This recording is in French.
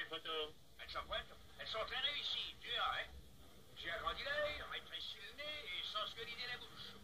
mes photos Elles sont pointes. Elles sont très réussies, tu verras, hein. J'ai agrandi l'œil, rétréci le nez et sensualisé la bouche.